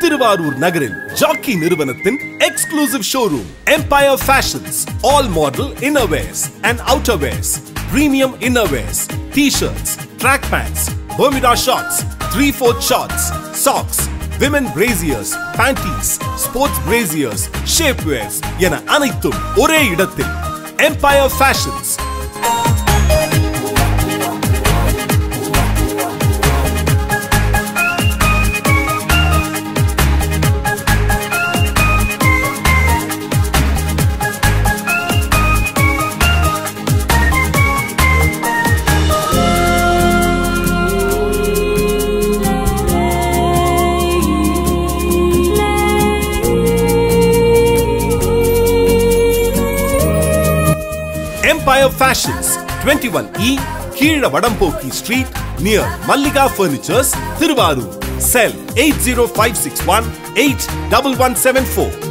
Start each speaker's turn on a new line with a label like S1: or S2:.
S1: திருவாரூர் நகரில் ஜாக்கி நிறுவனத்தின் exclusive showroom Empire Fashions all model innerwears and outerwears premium innerwears T shirts track pants bermuda shorts three four shorts socks women brassieres panties sports brassieres shapewears என அனைத்தும் ஒரே இடத்தில். Empire Fashions Empire Fashions, 21E, Kira Vadampoki Street, near Malliga Furnitures, Thiruvaru. Cell 80561 81174.